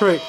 Prick.